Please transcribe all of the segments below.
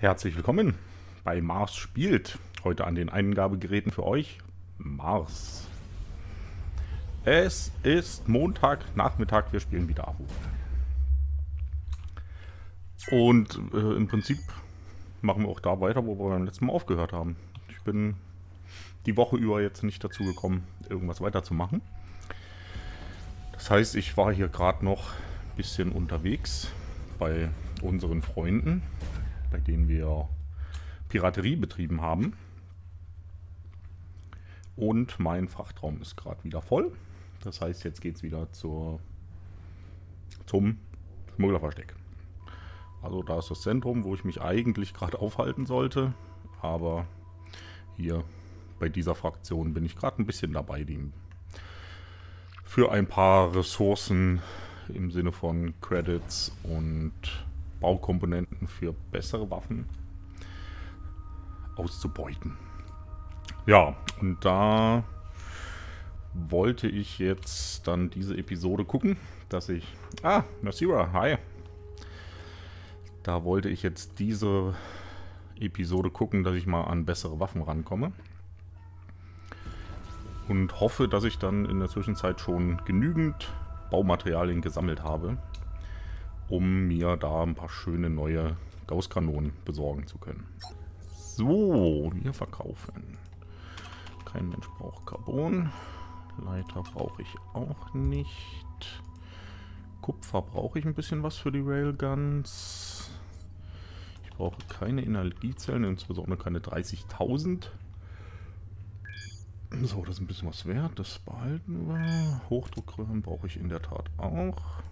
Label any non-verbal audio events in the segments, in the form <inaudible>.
Herzlich willkommen bei Mars spielt. Heute an den Eingabegeräten für euch Mars. Es ist Montagnachmittag, wir spielen wieder Abu. Und äh, im Prinzip machen wir auch da weiter, wo wir beim letzten Mal aufgehört haben. Ich bin die Woche über jetzt nicht dazu gekommen, irgendwas weiterzumachen. Das heißt, ich war hier gerade noch ein bisschen unterwegs bei unseren Freunden, bei denen wir Piraterie betrieben haben. Und mein Frachtraum ist gerade wieder voll. Das heißt, jetzt geht es wieder zur, zum Schmugglerversteck. Also da ist das Zentrum, wo ich mich eigentlich gerade aufhalten sollte. Aber hier bei dieser Fraktion bin ich gerade ein bisschen dabei, die für ein paar Ressourcen im Sinne von Credits und Baukomponenten für bessere Waffen auszubeuten. Ja, und da wollte ich jetzt dann diese Episode gucken, dass ich... Ah, Nasira, hi. Da wollte ich jetzt diese Episode gucken, dass ich mal an bessere Waffen rankomme. Und hoffe, dass ich dann in der Zwischenzeit schon genügend Baumaterialien gesammelt habe, um mir da ein paar schöne neue Gausskanonen besorgen zu können. So, wir verkaufen. Kein Mensch braucht Carbon. Leiter brauche ich auch nicht. Kupfer brauche ich ein bisschen was für die Railguns. Ich brauche keine Energiezellen, insbesondere keine 30.000. So, das ist ein bisschen was wert. Das behalten wir. Hochdruckröhren brauche ich in der Tat auch.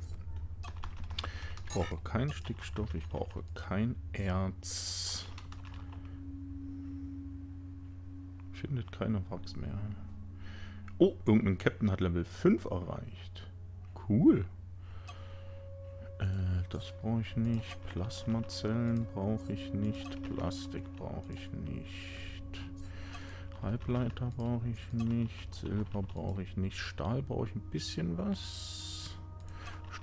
Ich brauche keinen Stickstoff. Ich brauche kein Erz. Findet keine Wachs mehr. Oh, irgendein Captain hat Level 5 erreicht. Cool. Äh, das brauche ich nicht. Plasmazellen brauche ich nicht. Plastik brauche ich nicht. Halbleiter brauche ich nicht. Silber brauche ich nicht. Stahl brauche ich ein bisschen was.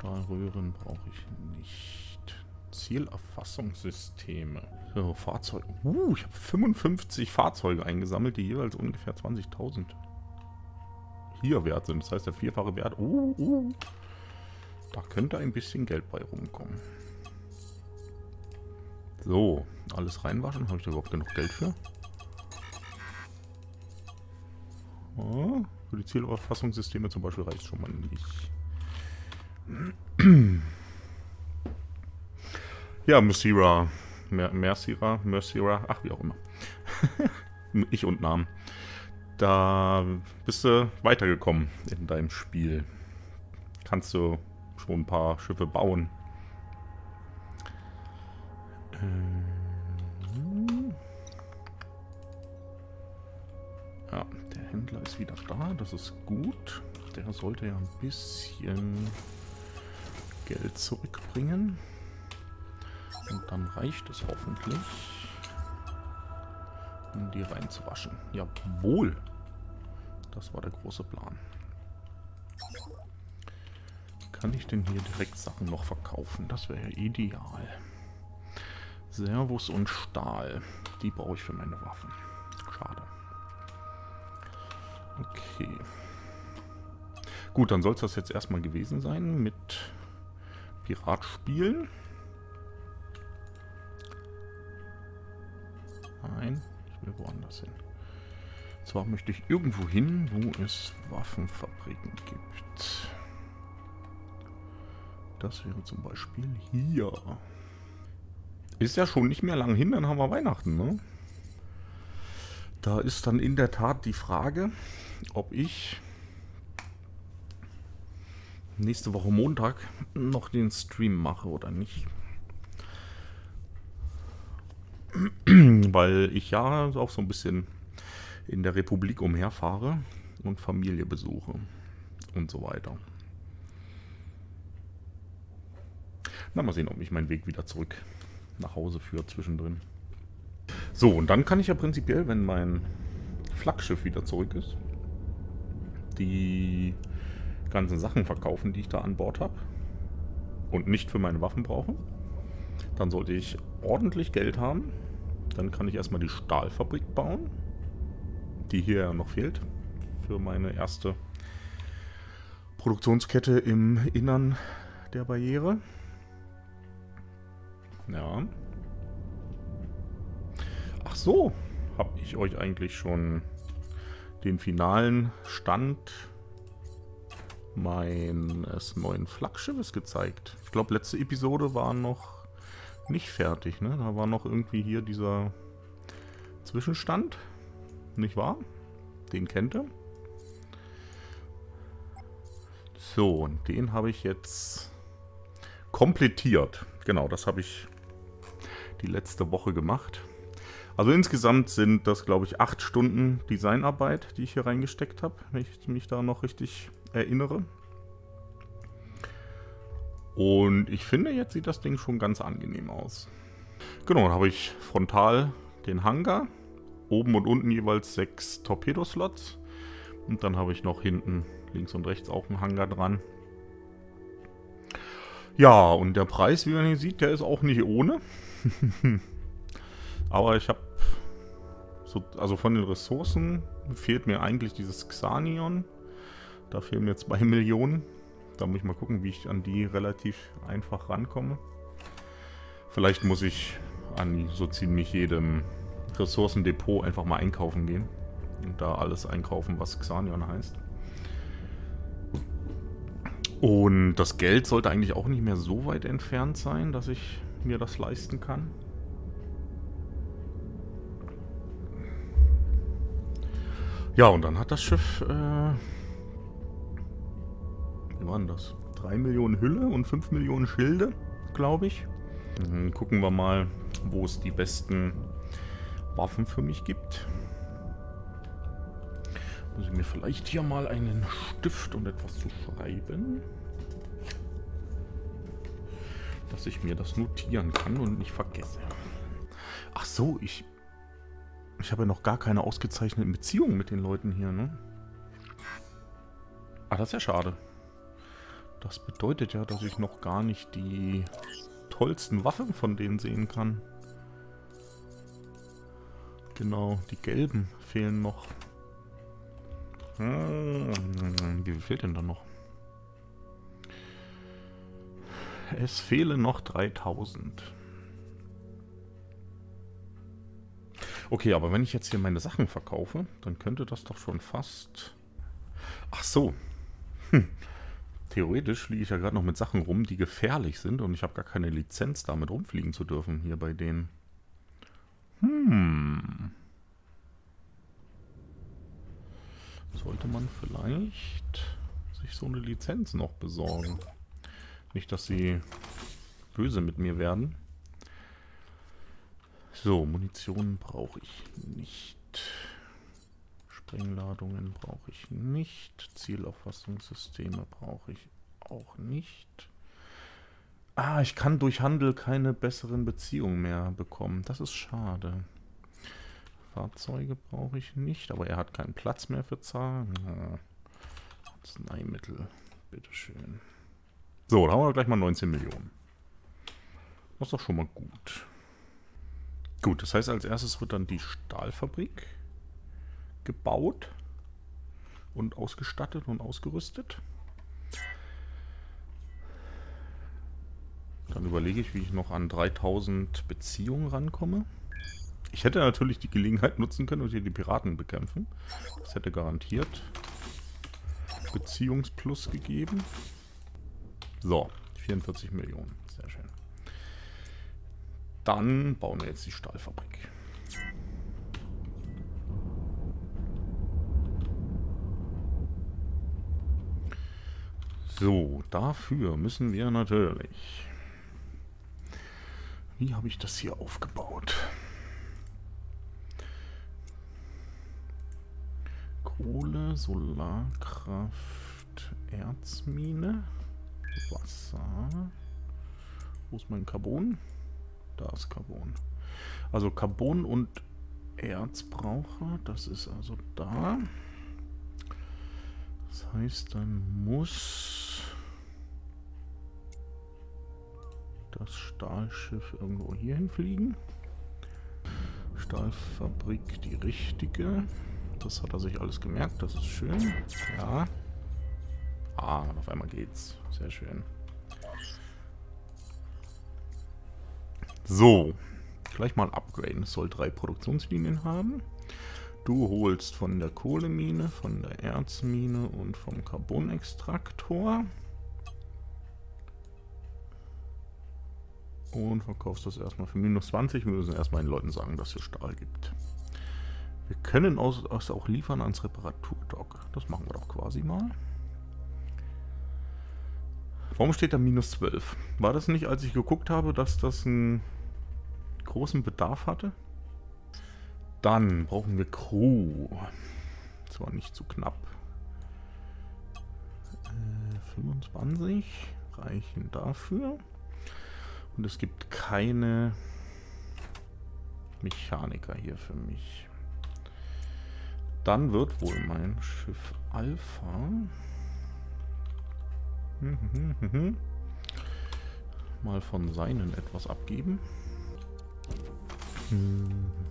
Stahlröhren brauche ich nicht. Zielerfassungssysteme. So, Fahrzeuge. Uh, ich habe 55 Fahrzeuge eingesammelt, die jeweils ungefähr 20.000 hier wert sind. Das heißt, der vierfache Wert. Uh, uh. Da könnte ein bisschen Geld bei rumkommen. So, alles reinwaschen. Habe ich da überhaupt genug Geld für? Oh, für die Zielüberfassungssysteme zum Beispiel reicht schon mal nicht. <clears throat> Ja, Mercira. Mercira, Mercira, ach wie auch immer. <laughs> ich und Namen. Da bist du weitergekommen in deinem Spiel. Kannst du schon ein paar Schiffe bauen. Ähm ja, der Händler ist wieder da. Das ist gut. Der sollte ja ein bisschen Geld zurückbringen. Und dann reicht es hoffentlich, um die reinzuwaschen. Jawohl! Das war der große Plan. Kann ich denn hier direkt Sachen noch verkaufen? Das wäre ideal. Servus und Stahl. Die brauche ich für meine Waffen. Schade. Okay. Gut, dann soll es das jetzt erstmal gewesen sein mit Pirat spielen. Nein, ich will woanders hin. Zwar möchte ich irgendwo hin, wo es Waffenfabriken gibt. Das wäre zum Beispiel hier. Ist ja schon nicht mehr lang hin, dann haben wir Weihnachten, ne? Da ist dann in der Tat die Frage, ob ich nächste Woche Montag noch den Stream mache oder nicht. Weil ich ja auch so ein bisschen in der Republik umherfahre und Familie besuche und so weiter. Na, mal sehen, ob mich mein Weg wieder zurück nach Hause führt zwischendrin. So, und dann kann ich ja prinzipiell, wenn mein Flaggschiff wieder zurück ist, die ganzen Sachen verkaufen, die ich da an Bord habe und nicht für meine Waffen brauche. Dann sollte ich ordentlich Geld haben. Dann kann ich erstmal die Stahlfabrik bauen, die hier noch fehlt für meine erste Produktionskette im Innern der Barriere. Ja. Ach so, habe ich euch eigentlich schon den finalen Stand meines neuen Flaggschiffes gezeigt. Ich glaube, letzte Episode war noch nicht fertig. Ne? Da war noch irgendwie hier dieser Zwischenstand. Nicht wahr? Den kennt ihr. So, und den habe ich jetzt komplettiert. Genau, das habe ich die letzte Woche gemacht. Also insgesamt sind das, glaube ich, acht Stunden Designarbeit, die ich hier reingesteckt habe, wenn ich mich da noch richtig erinnere. Und ich finde, jetzt sieht das Ding schon ganz angenehm aus. Genau, dann habe ich frontal den Hangar. Oben und unten jeweils sechs Torpedoslots. Und dann habe ich noch hinten links und rechts auch einen Hangar dran. Ja, und der Preis, wie man hier sieht, der ist auch nicht ohne. <laughs> Aber ich habe, so, also von den Ressourcen fehlt mir eigentlich dieses Xanion. Da fehlen mir 2 <laughs> Millionen. Da muss ich mal gucken, wie ich an die relativ einfach rankomme. Vielleicht muss ich an so ziemlich jedem Ressourcendepot einfach mal einkaufen gehen. Und da alles einkaufen, was Xanion heißt. Und das Geld sollte eigentlich auch nicht mehr so weit entfernt sein, dass ich mir das leisten kann. Ja, und dann hat das Schiff, äh, wie waren das? 3 Millionen Hülle und 5 Millionen Schilde, glaube ich. Mhm, gucken wir mal, wo es die besten Waffen für mich gibt. Muss ich mir vielleicht hier mal einen Stift und etwas zu schreiben. Dass ich mir das notieren kann und nicht vergesse. Ach so, ich ich habe ja noch gar keine ausgezeichneten Beziehungen mit den Leuten hier, ne? Ah, das ist ja schade. Das bedeutet ja, dass ich noch gar nicht die tollsten Waffen von denen sehen kann. Genau, die gelben fehlen noch. Hm, wie viel fehlt denn da noch? Es fehlen noch 3000. Okay, aber wenn ich jetzt hier meine Sachen verkaufe, dann könnte das doch schon fast... Ach so. Hm. Theoretisch fliege ich ja gerade noch mit Sachen rum, die gefährlich sind und ich habe gar keine Lizenz, damit rumfliegen zu dürfen hier bei denen. Hm. Sollte man vielleicht sich so eine Lizenz noch besorgen. Nicht, dass sie böse mit mir werden. So, Munition brauche ich nicht. Sprengladungen brauche ich nicht. Zielauffassungssysteme brauche ich auch nicht. Ah, ich kann durch Handel keine besseren Beziehungen mehr bekommen. Das ist schade. Fahrzeuge brauche ich nicht, aber er hat keinen Platz mehr für Zahlen. Arzneimittel, bitteschön. So, da haben wir gleich mal 19 Millionen. Das ist doch schon mal gut. Gut, das heißt, als erstes wird dann die Stahlfabrik gebaut und ausgestattet und ausgerüstet. Dann überlege ich, wie ich noch an 3000 Beziehungen rankomme. Ich hätte natürlich die Gelegenheit nutzen können und hier die Piraten bekämpfen. Das hätte garantiert Beziehungsplus gegeben. So, 44 Millionen. Sehr schön. Dann bauen wir jetzt die Stahlfabrik. So, dafür müssen wir natürlich... Wie habe ich das hier aufgebaut? Kohle, Solarkraft, Erzmine, Wasser. Wo ist mein Carbon? Da ist Carbon. Also Carbon und Erz brauche. Das ist also da. Das heißt, dann muss das Stahlschiff irgendwo hier hinfliegen. Stahlfabrik die richtige. Das hat er sich alles gemerkt, das ist schön. Ja. Ah, auf einmal geht's. Sehr schön. So, gleich mal upgraden. Es soll drei Produktionslinien haben. Du holst von der Kohlemine, von der Erzmine und vom Carbonextraktor. Und verkaufst das erstmal für minus 20. Wir müssen erstmal den Leuten sagen, dass es Stahl gibt. Wir können es auch liefern ans Reparaturdock. Das machen wir doch quasi mal. Warum steht da minus 12? War das nicht, als ich geguckt habe, dass das einen großen Bedarf hatte? Dann brauchen wir Crew. Zwar nicht zu knapp. Äh, 25 reichen dafür. Und es gibt keine Mechaniker hier für mich. Dann wird wohl mein Schiff Alpha mal von seinen etwas abgeben.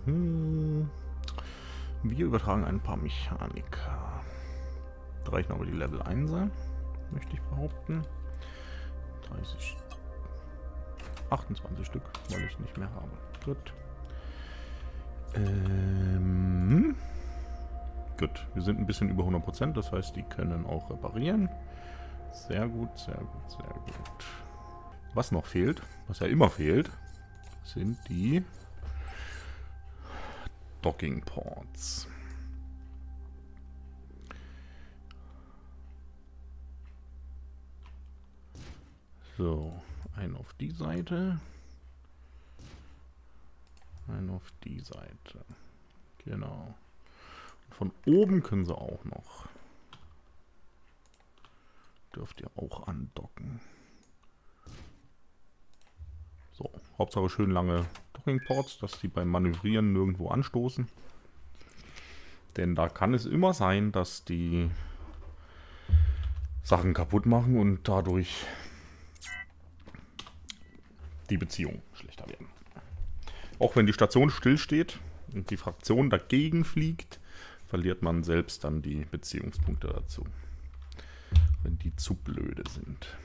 Wir übertragen ein paar Mechaniker. Da reichen aber die Level 1 möchte ich behaupten. 30 28 Stück, weil ich nicht mehr habe. Gut. Ähm, gut, wir sind ein bisschen über 100%, das heißt, die können auch reparieren. Sehr gut, sehr gut, sehr gut. Was noch fehlt, was ja immer fehlt, sind die Docking Ports. So, ein auf die Seite. Ein auf die Seite. Genau. Und von oben können sie auch noch. Dürft ihr auch andocken. So, Hauptsache schön lange Dockingports, dass die beim Manövrieren nirgendwo anstoßen. Denn da kann es immer sein, dass die Sachen kaputt machen und dadurch die Beziehung schlechter werden. Auch wenn die Station stillsteht und die Fraktion dagegen fliegt, verliert man selbst dann die Beziehungspunkte dazu. Wenn die zu blöde sind.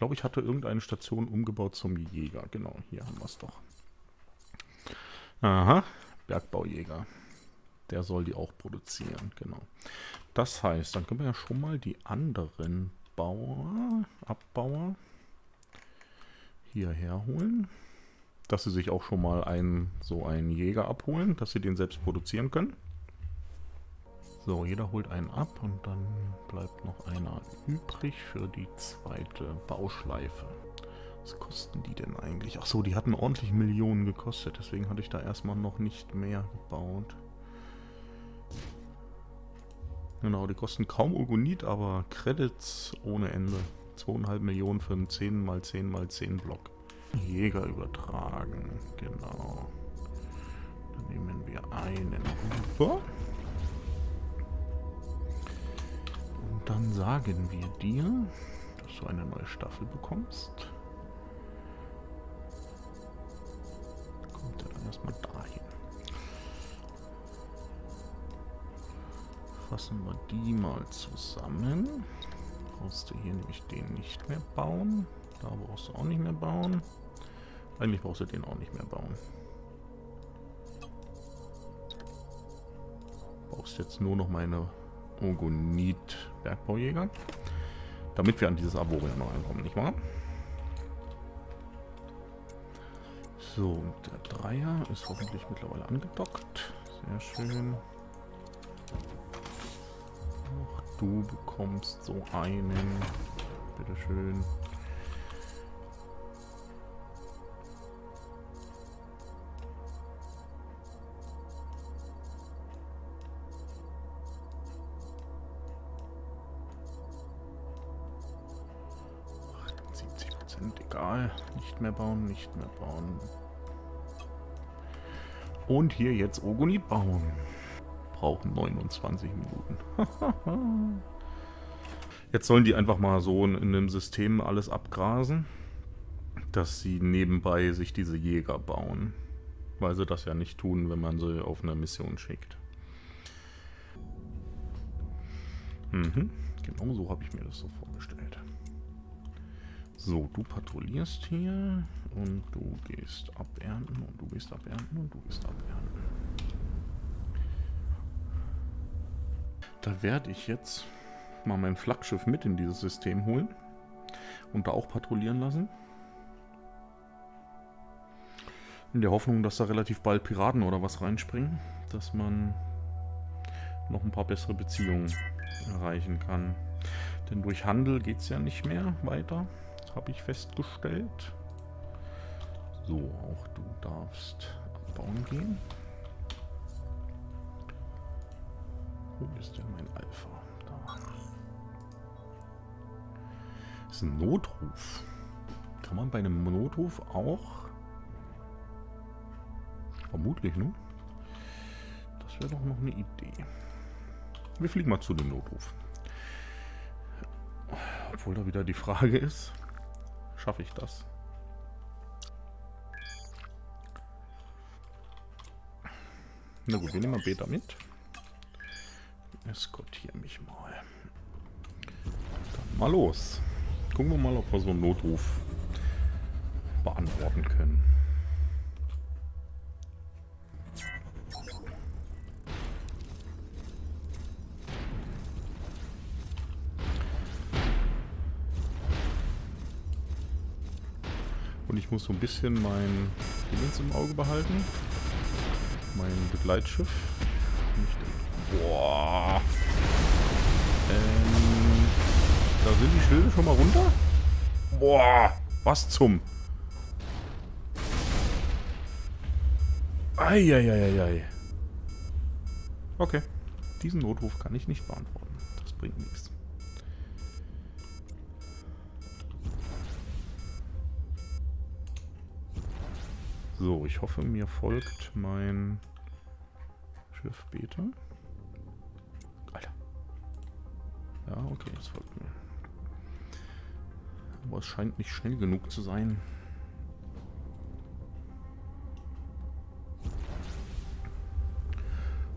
Ich glaube, ich hatte irgendeine Station umgebaut zum Jäger. Genau, hier haben wir es doch. Aha, Bergbaujäger. Der soll die auch produzieren, genau. Das heißt, dann können wir ja schon mal die anderen Bauer, Abbauer hierher holen. Dass sie sich auch schon mal einen, so einen Jäger abholen, dass sie den selbst produzieren können. So, jeder holt einen ab und dann bleibt noch einer übrig für die zweite Bauschleife. Was kosten die denn eigentlich? Ach so, die hatten ordentlich Millionen gekostet, deswegen hatte ich da erstmal noch nicht mehr gebaut. Genau, die kosten kaum Urgonit, aber Credits ohne Ende. 2,5 Millionen für einen 10 x 10 x 10 Block. Jäger übertragen, genau. Dann nehmen wir einen rüber. Dann sagen wir dir, dass du eine neue Staffel bekommst. Kommt er dann erstmal dahin. Fassen wir die mal zusammen brauchst du hier nämlich den nicht mehr bauen. Da brauchst du auch nicht mehr bauen. Eigentlich brauchst du den auch nicht mehr bauen. Brauchst jetzt nur noch meine Ogonit-Bergbaujäger. Damit wir an dieses Avoria noch einkommen, nicht wahr? So, der Dreier ist hoffentlich mittlerweile angedockt. Sehr schön. Du bekommst so einen. Bitteschön. egal. Nicht mehr bauen, nicht mehr bauen. Und hier jetzt Ogonit bauen brauchen 29 Minuten. <laughs> Jetzt sollen die einfach mal so in, in dem System alles abgrasen. dass sie nebenbei sich diese Jäger bauen. Weil sie das ja nicht tun, wenn man sie auf eine Mission schickt. Mhm, genau so habe ich mir das so vorgestellt. So, du patrouillierst hier und du gehst abernten und du gehst abernten und du gehst abernten. Da werde ich jetzt mal mein Flaggschiff mit in dieses System holen und da auch patrouillieren lassen. In der Hoffnung, dass da relativ bald Piraten oder was reinspringen, dass man noch ein paar bessere Beziehungen erreichen kann. Denn durch Handel geht es ja nicht mehr weiter, habe ich festgestellt. So, auch du darfst abbauen gehen. Wo ist denn mein Alpha? Da. Das ist ein Notruf. Kann man bei einem Notruf auch... Vermutlich, ne? Das wäre doch noch eine Idee. Wir fliegen mal zu dem Notruf. Obwohl da wieder die Frage ist, schaffe ich das? Na gut, wir nehmen mal Beta mit. Eskortiere mich mal. Dann mal los. Gucken wir mal, ob wir so einen Notruf beantworten können. Ich muss so ein bisschen mein Dingens im Auge behalten. Mein Begleitschiff. Nicht, boah. Ähm, da sind die Schilde schon mal runter. Boah, was zum... Eieieiei. Okay, diesen Notruf kann ich nicht beantworten. Das bringt nichts. So, ich hoffe, mir folgt mein Schiff Beta. Alter. Ja, okay, das folgt mir. Aber es scheint nicht schnell genug zu sein.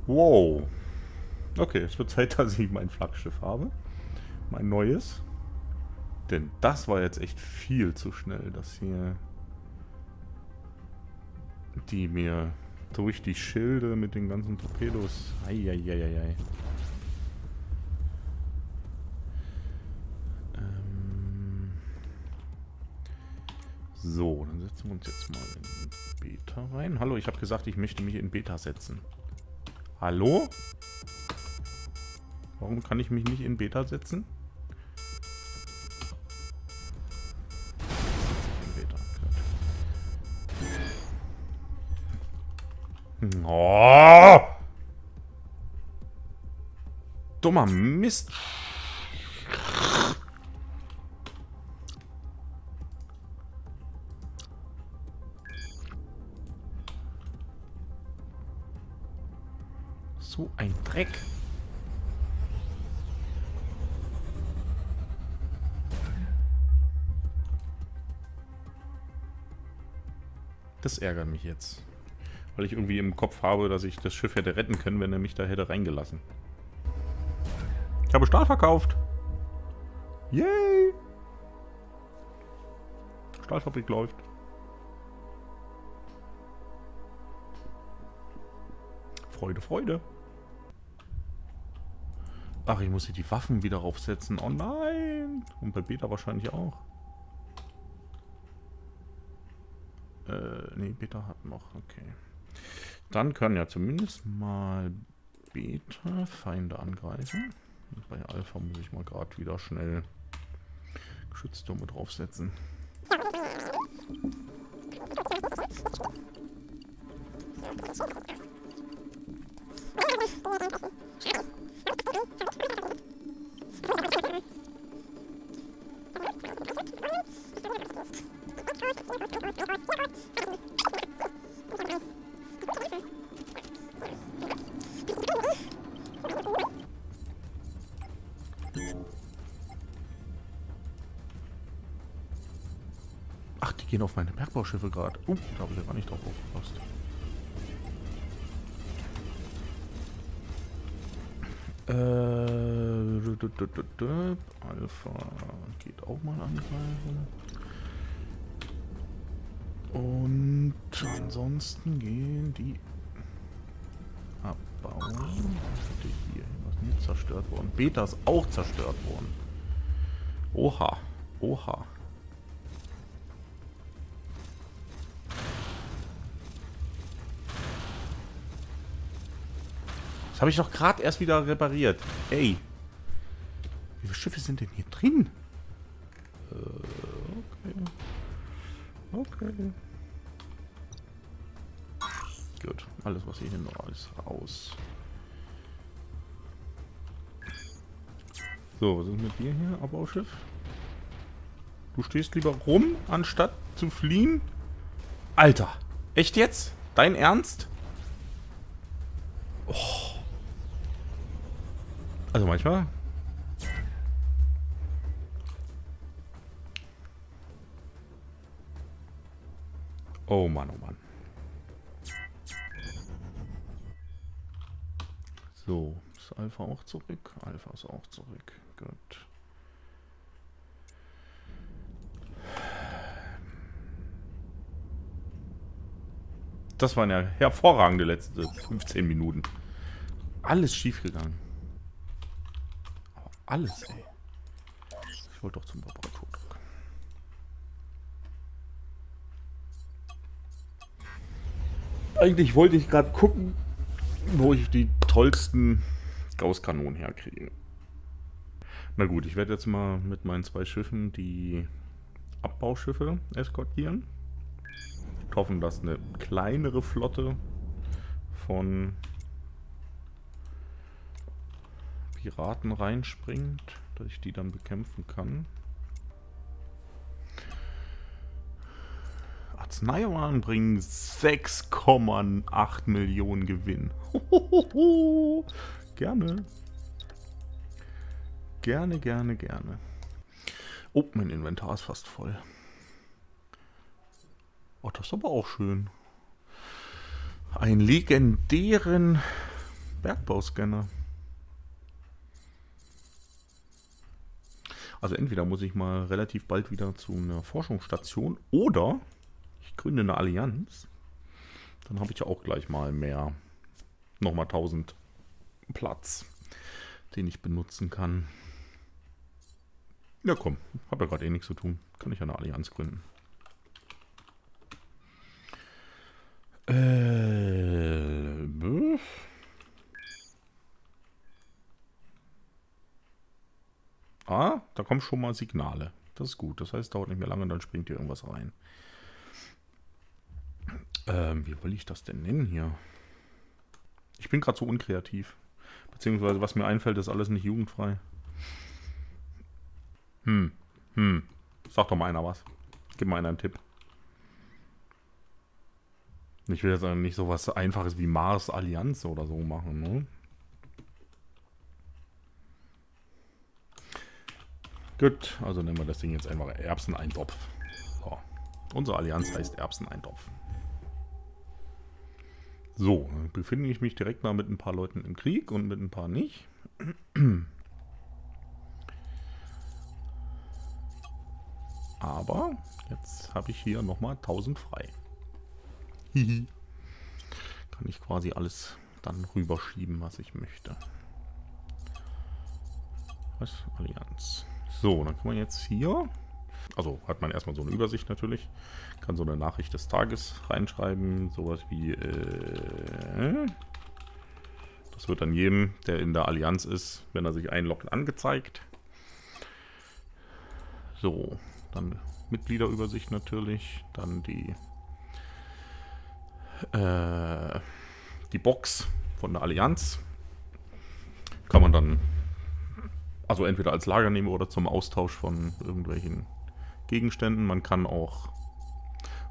Wow. Okay, es wird Zeit, <laughs> dass ich mein Flaggschiff habe. Mein neues. Denn das war jetzt echt viel zu schnell, dass hier die mir durch die Schilde mit den ganzen Torpedos. Eieieiei. Ähm so, dann setzen wir uns jetzt mal in Beta rein. Hallo, ich habe gesagt, ich möchte mich in Beta setzen. Hallo? Warum kann ich mich nicht in Beta setzen? Oh! Dummer Mist. So ein Dreck. Das ärgert mich jetzt. Weil ich irgendwie im Kopf habe, dass ich das Schiff hätte retten können, wenn er mich da hätte reingelassen. Ich habe Stahl verkauft. Yay! Stahlfabrik läuft. Freude, Freude. Ach, ich muss hier die Waffen wieder aufsetzen. Oh nein! Und bei Beta wahrscheinlich auch. Äh, nee, Beta hat noch. Okay. Dann können ja zumindest mal Beta-Feinde angreifen. Und bei Alpha muss ich mal gerade wieder schnell Geschütztürme draufsetzen. <laughs> auf meine Bergbauschiffe gerade. Uh, da habe ich ja gar nicht drauf aufgepasst. Äh, Alpha geht auch mal angreifen. Und ansonsten gehen die abbauen. Was hier? Was nicht zerstört worden? Beta ist auch zerstört worden. Oha. Oha. Habe ich doch gerade erst wieder repariert. Ey. Wie viele Schiffe sind denn hier drin? Äh, okay. Okay. Gut. Alles, was hier hin war, ist raus. So, was ist mit dir hier, Abbauschiff? Du stehst lieber rum, anstatt zu fliehen? Alter, echt jetzt? Dein Ernst? Oh. Also manchmal. Oh Mann, oh Mann. So, ist Alpha auch zurück? Alpha ist auch zurück. Gut. Das waren ja hervorragende letzte 15 Minuten. Alles schiefgegangen. Alles, ey. Ich wollte doch zum Reparaturdruck. Eigentlich wollte ich gerade gucken, wo ich die tollsten Gaußkanonen herkriege. Na gut, ich werde jetzt mal mit meinen zwei Schiffen die Abbauschiffe eskortieren. Hoffen, dass eine kleinere Flotte von Piraten reinspringt, dass ich die dann bekämpfen kann. Arzneiwaren bringen 6,8 Millionen Gewinn. Hohoho. Gerne. Gerne, gerne, gerne. Oh, mein Inventar ist fast voll. Oh, das ist aber auch schön. Einen legendären Bergbauscanner. Also entweder muss ich mal relativ bald wieder zu einer Forschungsstation oder ich gründe eine Allianz. Dann habe ich ja auch gleich mal mehr, nochmal 1000 Platz, den ich benutzen kann. Ja komm, habe ja gerade eh nichts zu tun. Kann ich ja eine Allianz gründen. Äh, Ah, da kommen schon mal Signale. Das ist gut. Das heißt, dauert nicht mehr lange, dann springt hier irgendwas rein. Ähm, wie will ich das denn nennen hier? Ich bin gerade so unkreativ. Beziehungsweise, was mir einfällt, ist alles nicht jugendfrei. Hm, hm. Sag doch mal einer was. Gib mal einer einen Tipp. Ich will jetzt nicht so was Einfaches wie Mars Allianz oder so machen, ne? Gut, also nennen wir das Ding jetzt einfach Erbseneintopf. So. Unsere Allianz heißt Erbseneintopf. So, befinde ich mich direkt mal mit ein paar Leuten im Krieg und mit ein paar nicht. Aber jetzt habe ich hier nochmal 1000 frei. Kann ich quasi alles dann rüberschieben, was ich möchte. Was? Allianz. So, dann kann man jetzt hier, also hat man erstmal so eine Übersicht natürlich, kann so eine Nachricht des Tages reinschreiben, sowas wie, äh, das wird dann jedem, der in der Allianz ist, wenn er sich einloggt, angezeigt. So, dann Mitgliederübersicht natürlich, dann die, äh, die Box von der Allianz. Kann man dann also entweder als Lager nehme oder zum Austausch von irgendwelchen Gegenständen. Man kann auch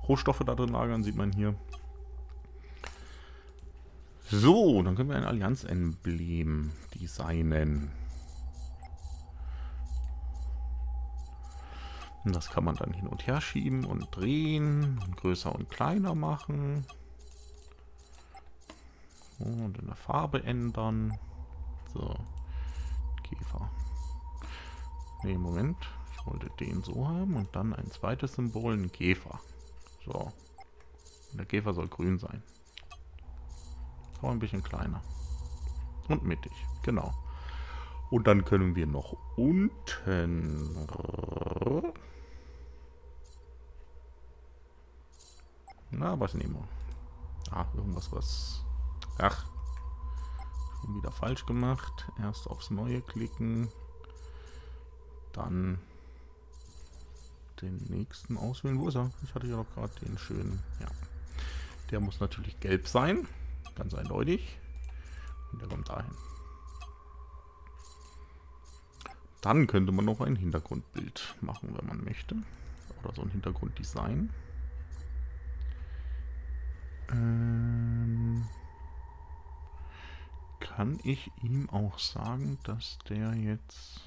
Rohstoffe da drin lagern, sieht man hier. So, dann können wir ein Allianz-Emblem designen. Das kann man dann hin und her schieben und drehen, und größer und kleiner machen. Und in der Farbe ändern. So. Ne, Moment. Ich wollte den so haben und dann ein zweites Symbol, ein Käfer. So. Und der Käfer soll grün sein. Aber ein bisschen kleiner. Und mittig, genau. Und dann können wir noch unten... Na, was nehmen wir? Ah, irgendwas, was... Ach, schon wieder falsch gemacht. Erst aufs Neue klicken. Dann den nächsten auswählen. Wo ist er? Ich hatte ja noch gerade den schönen. Ja. Der muss natürlich gelb sein. Ganz eindeutig. Und der kommt dahin. Dann könnte man noch ein Hintergrundbild machen, wenn man möchte. Oder so ein Hintergrunddesign. Ähm kann ich ihm auch sagen, dass der jetzt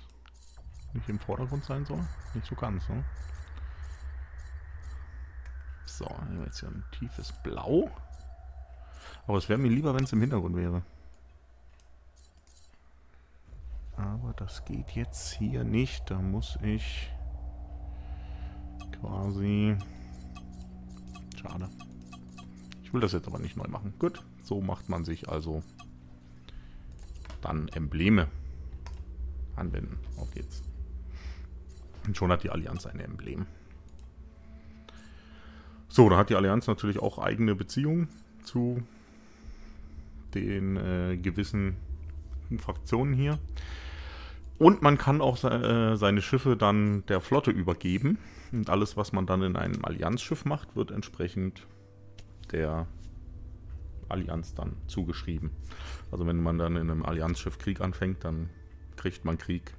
nicht im Vordergrund sein soll? Nicht so ganz, ne? So, jetzt hier ein tiefes Blau. Aber es wäre mir lieber, wenn es im Hintergrund wäre. Aber das geht jetzt hier nicht. Da muss ich quasi... Schade. Ich will das jetzt aber nicht neu machen. Gut, so macht man sich also dann Embleme anwenden. Auf geht's. Und schon hat die Allianz ein Emblem. So, da hat die Allianz natürlich auch eigene Beziehungen zu den äh, gewissen Fraktionen hier. Und man kann auch äh, seine Schiffe dann der Flotte übergeben. Und alles, was man dann in einem Allianzschiff macht, wird entsprechend der Allianz dann zugeschrieben. Also wenn man dann in einem Allianzschiff Krieg anfängt, dann kriegt man Krieg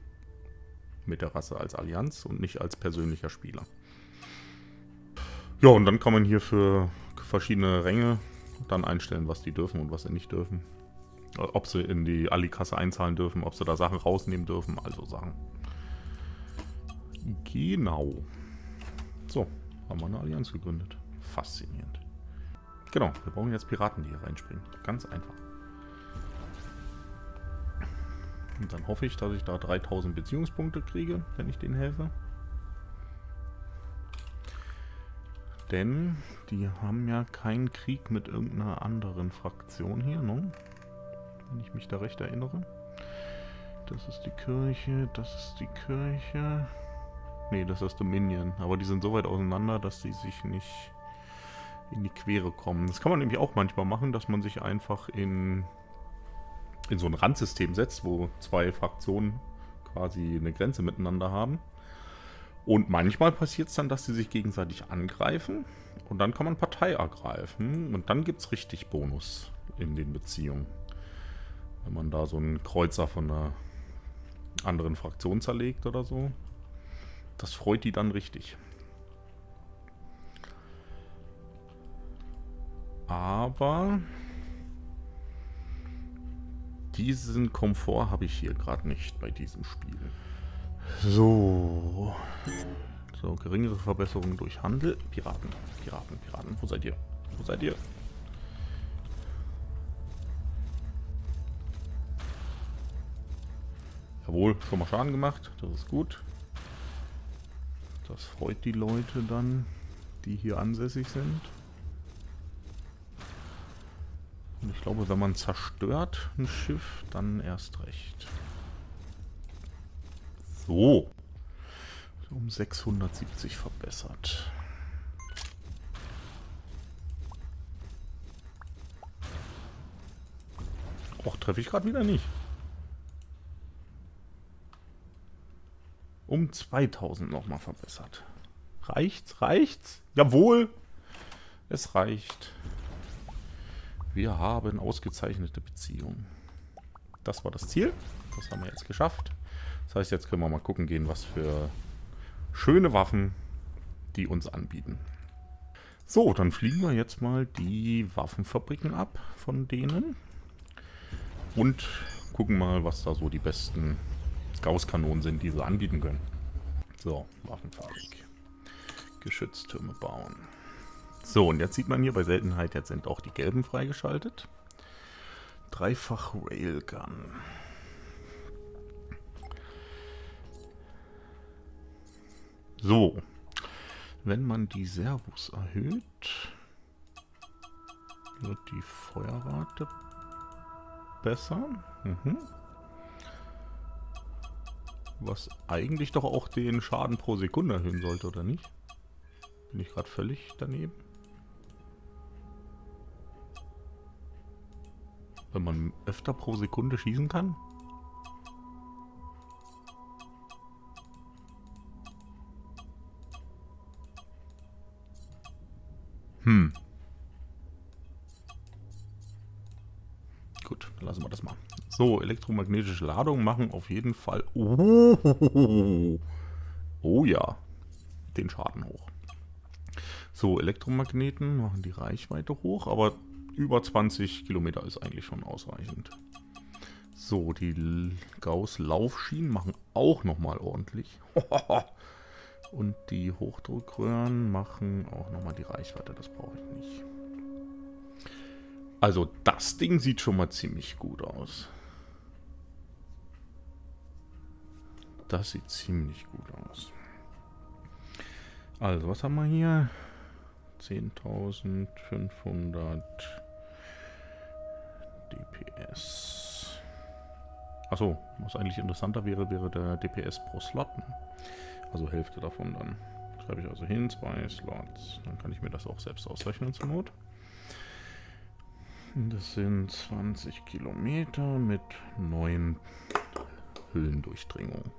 mit der Rasse als Allianz und nicht als persönlicher Spieler. Ja, und dann kann man hier für verschiedene Ränge dann einstellen, was die dürfen und was sie nicht dürfen. Ob sie in die Alli-Kasse einzahlen dürfen, ob sie da Sachen rausnehmen dürfen, also Sachen. Genau. So, haben wir eine Allianz gegründet. Faszinierend. Genau, wir brauchen jetzt Piraten, die hier reinspringen. Ganz einfach. Und dann hoffe ich, dass ich da 3000 Beziehungspunkte kriege, wenn ich denen helfe. Denn die haben ja keinen Krieg mit irgendeiner anderen Fraktion hier, ne? Wenn ich mich da recht erinnere. Das ist die Kirche, das ist die Kirche. Ne, das ist Dominion. Aber die sind so weit auseinander, dass sie sich nicht in die Quere kommen. Das kann man nämlich auch manchmal machen, dass man sich einfach in, in so ein Randsystem setzt, wo zwei Fraktionen quasi eine Grenze miteinander haben. Und manchmal passiert es dann, dass sie sich gegenseitig angreifen und dann kann man Partei ergreifen und dann gibt es richtig Bonus in den Beziehungen. Wenn man da so einen Kreuzer von einer anderen Fraktion zerlegt oder so. Das freut die dann richtig. Aber diesen Komfort habe ich hier gerade nicht bei diesem Spiel. So. So, geringere Verbesserungen durch Handel. Piraten, Piraten, Piraten. Wo seid ihr? Wo seid ihr? Jawohl, schon mal Schaden gemacht. Das ist gut. Das freut die Leute dann, die hier ansässig sind. Und ich glaube, wenn man zerstört ein Schiff, dann erst recht. So. Um 670 verbessert. Och, treffe ich gerade wieder nicht. Um 2000 nochmal verbessert. Reicht's? Reicht's? Jawohl! Es reicht. Wir haben ausgezeichnete Beziehungen. Das war das Ziel. Das haben wir jetzt geschafft. Das heißt, jetzt können wir mal gucken gehen, was für schöne Waffen die uns anbieten. So, dann fliegen wir jetzt mal die Waffenfabriken ab von denen. Und gucken mal, was da so die besten Gauss-Kanonen sind, die sie anbieten können. So, Waffenfabrik. Geschütztürme bauen. So, und jetzt sieht man hier bei Seltenheit, jetzt sind auch die gelben freigeschaltet. Dreifach Railgun. So, wenn man die Servos erhöht, wird die Feuerrate besser. Mhm. Was eigentlich doch auch den Schaden pro Sekunde erhöhen sollte, oder nicht? Bin ich gerade völlig daneben? Wenn man öfter pro Sekunde schießen kann? Hm. Gut, lassen wir das mal. So, elektromagnetische Ladungen machen auf jeden Fall... Oh, oh ja, den Schaden hoch. So, Elektromagneten machen die Reichweite hoch, aber über 20 Kilometer ist eigentlich schon ausreichend. So, die Gauss-Laufschienen machen auch nochmal ordentlich. <laughs> Und die Hochdruckröhren machen auch nochmal die Reichweite, das brauche ich nicht. Also das Ding sieht schon mal ziemlich gut aus. Das sieht ziemlich gut aus. Also, was haben wir hier? 10.500 DPS. Achso, was eigentlich interessanter wäre, wäre der DPS pro Slot. Ne? Also Hälfte davon dann. Schreibe ich also hin, zwei Slots. Dann kann ich mir das auch selbst ausrechnen zur Not. Das sind 20 Kilometer mit neuen Höhlendurchdringung.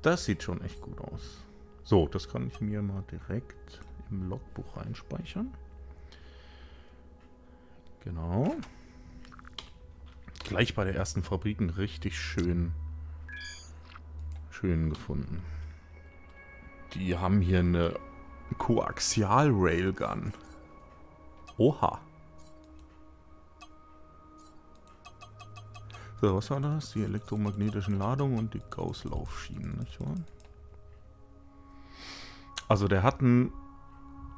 Das sieht schon echt gut aus. So, das kann ich mir mal direkt im Logbuch reinspeichern. Genau. Gleich bei der ersten Fabriken richtig schön, schön gefunden. Die haben hier eine Koaxial-Railgun. Oha. So, was war das? Die elektromagnetischen Ladungen und die Gauss-Laufschienen, nicht wahr? Also der hat einen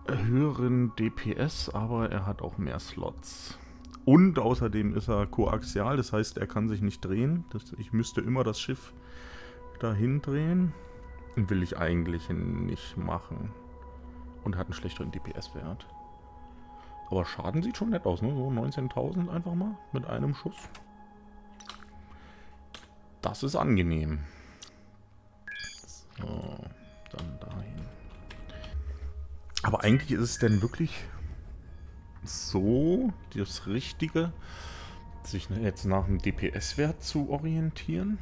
höheren DPS, aber er hat auch mehr Slots. Und außerdem ist er koaxial, das heißt, er kann sich nicht drehen. Das, ich müsste immer das Schiff dahin drehen. Will ich eigentlich nicht machen. Und hat einen schlechteren DPS-Wert. Aber Schaden sieht schon nett aus, ne? So 19.000 einfach mal mit einem Schuss. Das ist angenehm. So, dann dahin. Aber eigentlich ist es denn wirklich so das Richtige, sich jetzt nach dem DPS-Wert zu orientieren?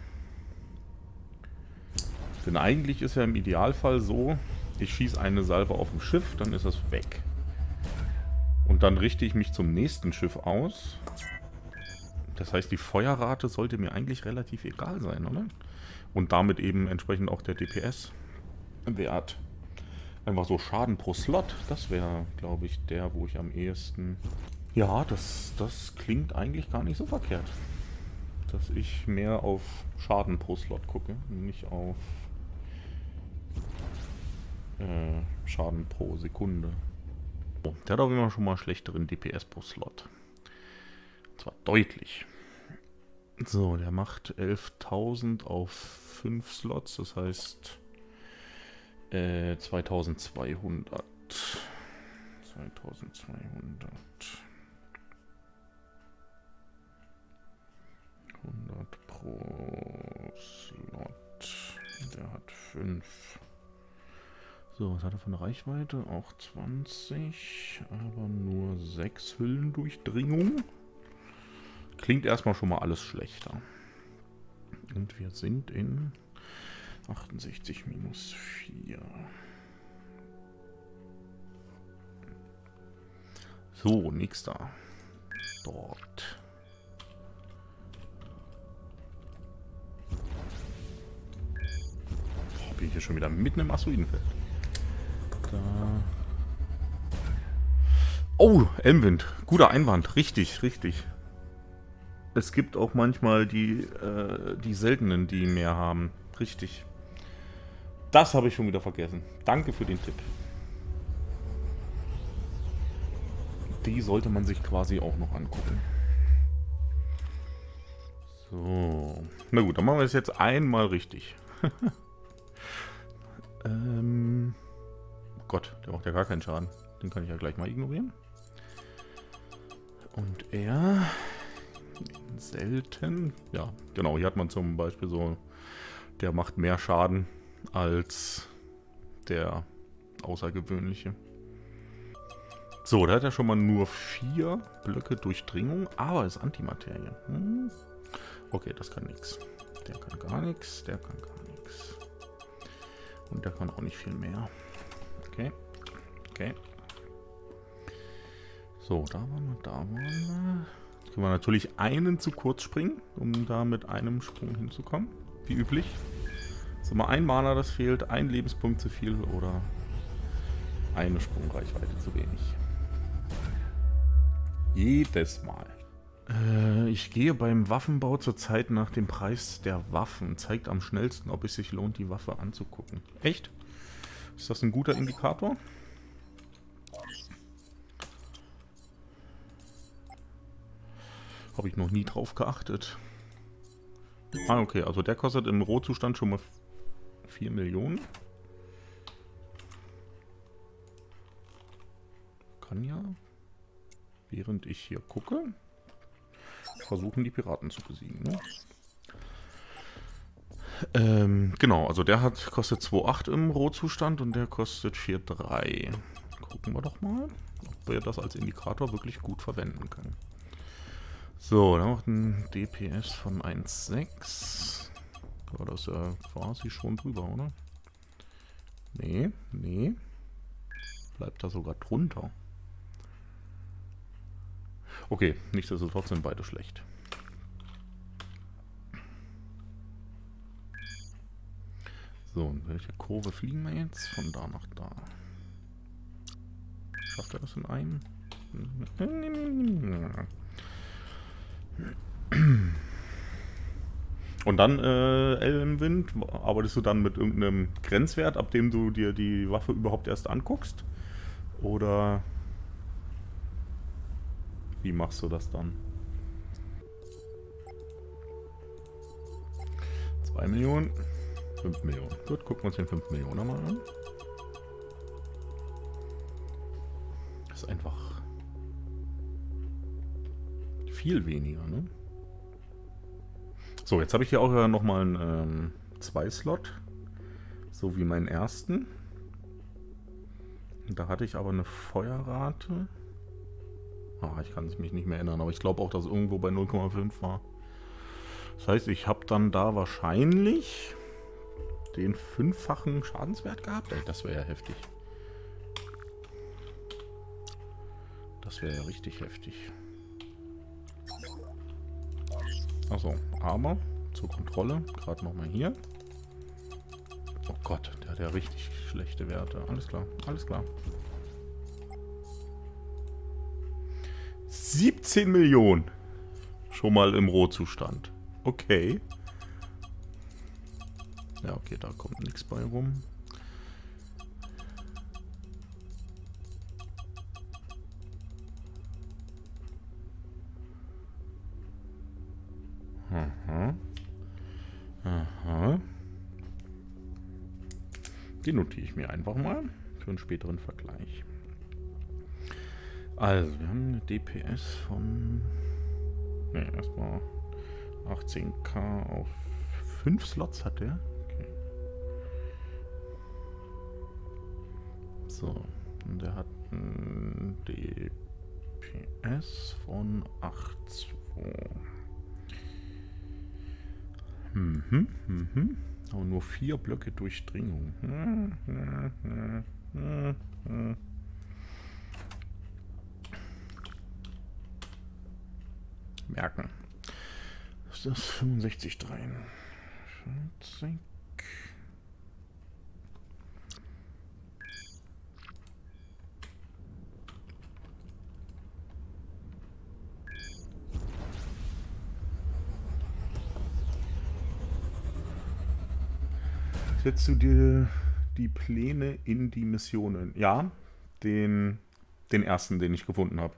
Denn eigentlich ist ja im Idealfall so, ich schieße eine Salve auf dem Schiff, dann ist es weg. Und dann richte ich mich zum nächsten Schiff aus. Das heißt, die Feuerrate sollte mir eigentlich relativ egal sein, oder? Und damit eben entsprechend auch der DPS-Wert. Einfach so Schaden pro Slot, das wäre, glaube ich, der, wo ich am ehesten... Ja, das, das klingt eigentlich gar nicht so verkehrt. Dass ich mehr auf Schaden pro Slot gucke, nicht auf äh, Schaden pro Sekunde. Der hat auch immer schon mal schlechteren DPS pro Slot. Und zwar deutlich. So, der macht 11.000 auf 5 Slots, das heißt äh, 2200. 2200. 100 pro Slot. Der hat 5. So, was hat er für eine Reichweite? Auch 20, aber nur 6 Hüllendurchdringung. Klingt erstmal schon mal alles schlechter. Und wir sind in 68 minus 4. So, nächster. Dort. Boah, bin ich hier schon wieder mitten im Asteroidenfeld. Da. Oh, Elmwind. Guter Einwand. Richtig, richtig. Es gibt auch manchmal die, äh, die seltenen, die mehr haben. Richtig. Das habe ich schon wieder vergessen. Danke für den Tipp. Die sollte man sich quasi auch noch angucken. So. Na gut, dann machen wir es jetzt einmal richtig. <laughs> ähm. Oh Gott, der macht ja gar keinen Schaden. Den kann ich ja gleich mal ignorieren. Und er... Selten. Ja, genau. Hier hat man zum Beispiel so... Der macht mehr Schaden als der außergewöhnliche. So, da hat er schon mal nur vier Blöcke Durchdringung, aber ist Antimaterie. Hm. Okay, das kann nichts. Der kann gar nichts, der kann gar nichts. Und der kann auch nicht viel mehr. Okay. Okay. So, da waren wir, da waren wir. Jetzt können wir natürlich einen zu kurz springen, um da mit einem Sprung hinzukommen. Wie üblich. Mal ein Mana, das fehlt, ein Lebenspunkt zu viel oder eine Sprungreichweite zu wenig. Jedes Mal. Äh, ich gehe beim Waffenbau zurzeit nach dem Preis der Waffen. Zeigt am schnellsten, ob es sich lohnt, die Waffe anzugucken. Echt? Ist das ein guter Indikator? Habe ich noch nie drauf geachtet. Ah, okay. Also der kostet im Rohzustand schon mal 4 Millionen. Kann ja, während ich hier gucke, versuchen, die Piraten zu besiegen. Ne? Ähm, genau, also der hat kostet 2,8 im Rohzustand und der kostet 4,3. Gucken wir doch mal, ob wir das als Indikator wirklich gut verwenden können. So, da macht ein DPS von 1,6. Ja, das ja quasi schon drüber, oder? Nee, nee. Bleibt da sogar drunter. Okay, nichtsdestotrotz sind beide schlecht. So, in welche Kurve fliegen wir jetzt? Von da nach da. Schafft er das in einem? Und dann, äh, Ellenwind, arbeitest du dann mit irgendeinem Grenzwert, ab dem du dir die Waffe überhaupt erst anguckst? Oder wie machst du das dann? 2 Millionen, 5 Millionen. Gut, gucken wir uns den 5 Millionen mal an. Das ist einfach viel weniger, ne? So, jetzt habe ich hier auch nochmal einen ähm, 2-Slot. So wie meinen ersten. Da hatte ich aber eine Feuerrate. Oh, ich kann mich nicht mehr erinnern, aber ich glaube auch, dass irgendwo bei 0,5 war. Das heißt, ich habe dann da wahrscheinlich den fünffachen Schadenswert gehabt. Ey, das wäre ja heftig. Das wäre ja richtig heftig. Achso, aber zur Kontrolle, gerade nochmal hier. Oh Gott, der hat ja richtig schlechte Werte. Alles klar, alles klar. 17 Millionen. Schon mal im Rohzustand. Okay. Ja, okay, da kommt nichts bei rum. Die notiere ich mir einfach mal für einen späteren Vergleich. Also, wir haben eine DPS von. Ne, erstmal 18k auf 5 Slots hat der. Okay. So, und der hat ein DPS von 8,2. Mhm, mhm. Aber nur vier Blöcke Durchdringung. Merken. Das ist 65 43. Setzt du dir die Pläne in die Missionen? Ja, den Den ersten, den ich gefunden habe.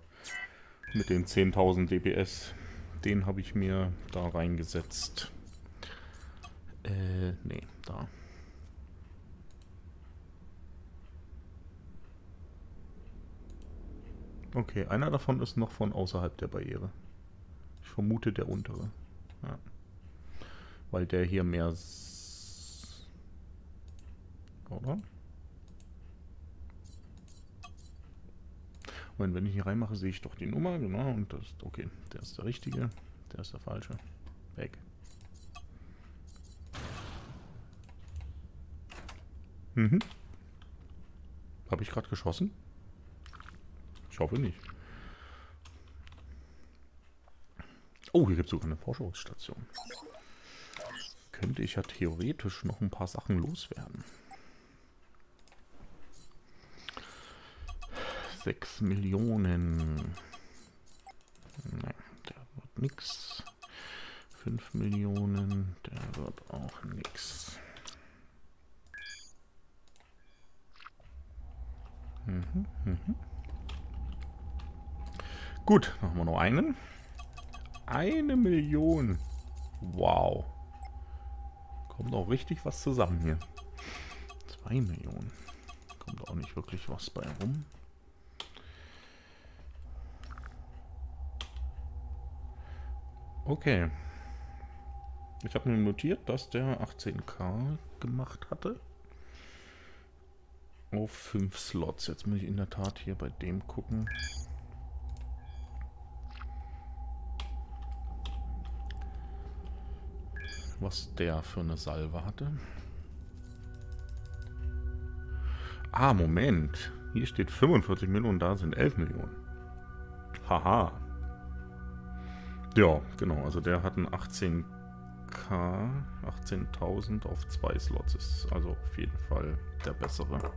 Mit den 10.000 DPS. Den habe ich mir da reingesetzt. Äh, nee, da. Okay, einer davon ist noch von außerhalb der Barriere. Ich vermute der untere. Ja. Weil der hier mehr... Oder? Und wenn ich hier reinmache, sehe ich doch die Nummer, genau, und das, okay, der ist der richtige, der ist der falsche. Weg. Mhm. Habe ich gerade geschossen? Ich hoffe nicht. Oh, hier gibt es sogar eine Forschungsstation. Könnte ich ja theoretisch noch ein paar Sachen loswerden. 6 Millionen. Ne, der wird nix. 5 Millionen, der wird auch nix. Mhm, mhm. Gut, machen wir noch einen. Eine Million. Wow. Kommt auch richtig was zusammen hier. Zwei Millionen. Kommt auch nicht wirklich was bei rum. Okay. Ich habe mir notiert, dass der 18k gemacht hatte. Auf 5 Slots. Jetzt muss ich in der Tat hier bei dem gucken. Was der für eine Salve hatte. Ah, Moment. Hier steht 45 Millionen, da sind 11 Millionen. Haha. Ja, genau. Also der hat einen 18k, 18.000 auf zwei Slots. Ist also auf jeden Fall der bessere.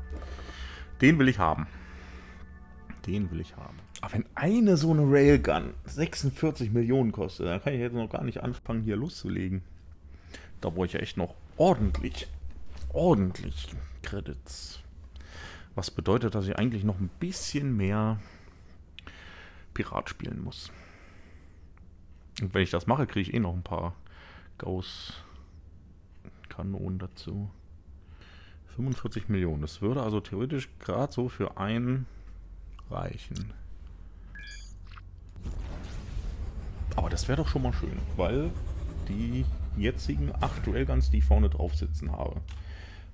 Den will ich haben. Den will ich haben. Aber wenn eine so eine Railgun 46 Millionen kostet, dann kann ich jetzt noch gar nicht anfangen, hier loszulegen. Da brauche ich ja echt noch ordentlich, ordentlich Credits. Was bedeutet, dass ich eigentlich noch ein bisschen mehr Pirat spielen muss. Und wenn ich das mache, kriege ich eh noch ein paar Gauss-Kanonen dazu. 45 Millionen. Das würde also theoretisch gerade so für einen reichen. Aber das wäre doch schon mal schön, weil die jetzigen acht Railguns, die vorne drauf sitzen habe,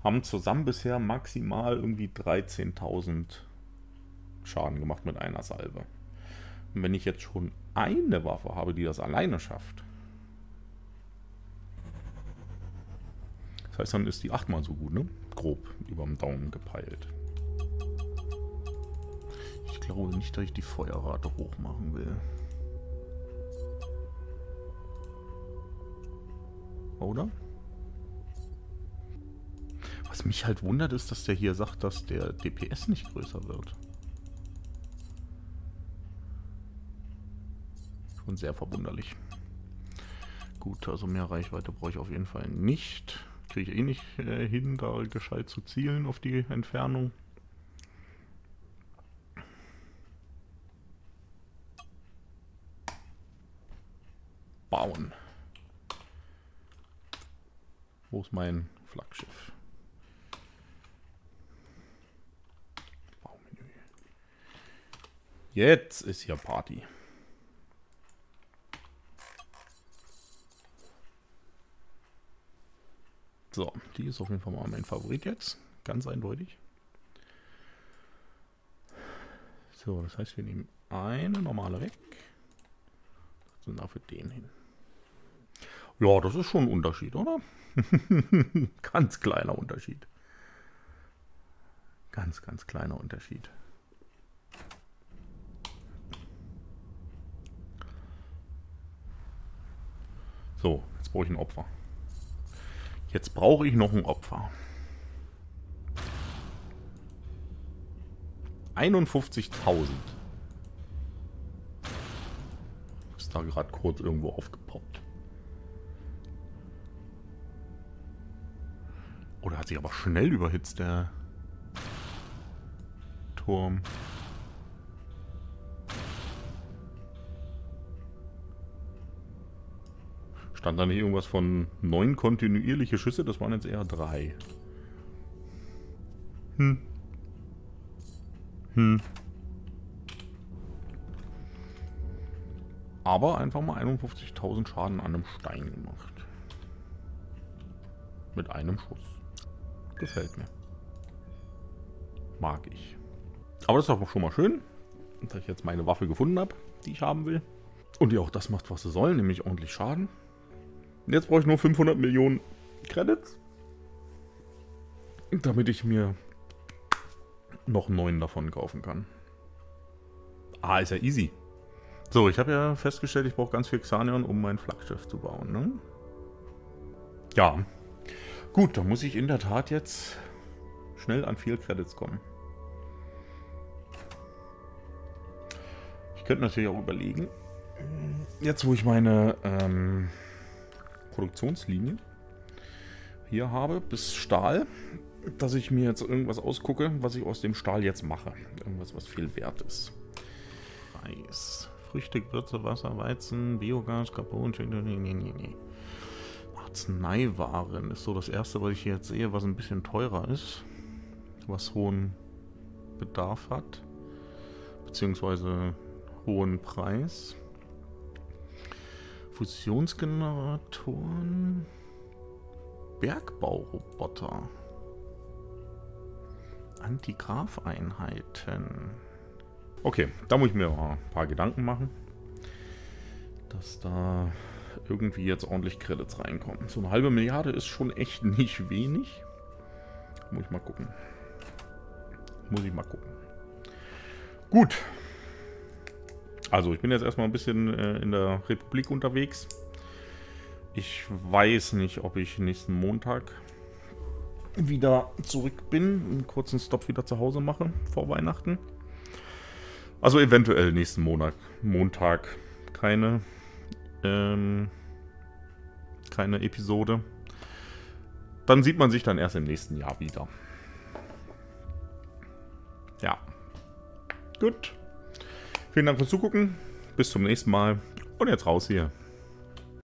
haben zusammen bisher maximal irgendwie 13.000 Schaden gemacht mit einer Salve. Und wenn ich jetzt schon eine Waffe habe, die das alleine schafft, das heißt, dann ist die achtmal so gut, ne? Grob über dem Daumen gepeilt. Ich glaube nicht, dass ich die Feuerrate hoch machen will. Oder? Was mich halt wundert, ist, dass der hier sagt, dass der DPS nicht größer wird. Schon sehr verwunderlich. Gut, also mehr Reichweite brauche ich auf jeden Fall nicht. Kriege ich eh nicht äh, hin, da gescheit zu zielen auf die Entfernung. Bauen. Wo ist mein Flaggschiff? Baumenü. Jetzt ist hier Party. So, die ist auf jeden Fall mal mein Favorit jetzt. Ganz eindeutig. So, das heißt, wir nehmen eine normale weg. Und dafür den hin. Ja, das ist schon ein Unterschied, oder? <laughs> ganz kleiner Unterschied. Ganz, ganz kleiner Unterschied. So, jetzt brauche ich ein Opfer. Jetzt brauche ich noch ein Opfer. 51.000. Ist da gerade kurz irgendwo aufgepoppt. Oder hat sich aber schnell überhitzt, der Turm. Stand da nicht irgendwas von neun kontinuierliche Schüsse? Das waren jetzt eher drei. Hm. Hm. Aber einfach mal 51.000 Schaden an einem Stein gemacht. Mit einem Schuss. Gefällt mir. Mag ich. Aber das ist auch schon mal schön, dass ich jetzt meine Waffe gefunden habe, die ich haben will. Und die auch das macht, was sie soll, nämlich ordentlich Schaden. Jetzt brauche ich nur 500 Millionen Credits. Damit ich mir noch neun davon kaufen kann. Ah, ist ja easy. So, ich habe ja festgestellt, ich brauche ganz viel Xanion, um mein Flaggschiff zu bauen. Ne? Ja. Gut, dann muss ich in der Tat jetzt schnell an viel Credits kommen. Ich könnte natürlich auch überlegen, jetzt wo ich meine ähm, Produktionslinie hier habe, bis Stahl, dass ich mir jetzt irgendwas ausgucke, was ich aus dem Stahl jetzt mache. Irgendwas, was viel wert ist. Reis. Früchte, Gewürze, Wasser, Weizen, Biogas, Carbon, nee, nee, nee. Arzneiwaren ist so das erste, was ich hier jetzt sehe, was ein bisschen teurer ist. Was hohen Bedarf hat. Beziehungsweise hohen Preis. Fusionsgeneratoren. Bergbauroboter. Antigraph-Einheiten. Okay, da muss ich mir ein paar Gedanken machen, dass da irgendwie jetzt ordentlich Credits reinkommen. So eine halbe Milliarde ist schon echt nicht wenig. Muss ich mal gucken. Muss ich mal gucken. Gut. Also ich bin jetzt erstmal ein bisschen äh, in der Republik unterwegs. Ich weiß nicht, ob ich nächsten Montag wieder zurück bin, einen kurzen Stop wieder zu Hause mache vor Weihnachten. Also eventuell nächsten Monat, Montag keine, ähm, keine Episode. Dann sieht man sich dann erst im nächsten Jahr wieder. Ja. Gut. Vielen Dank fürs Zugucken. Bis zum nächsten Mal. Und jetzt raus hier.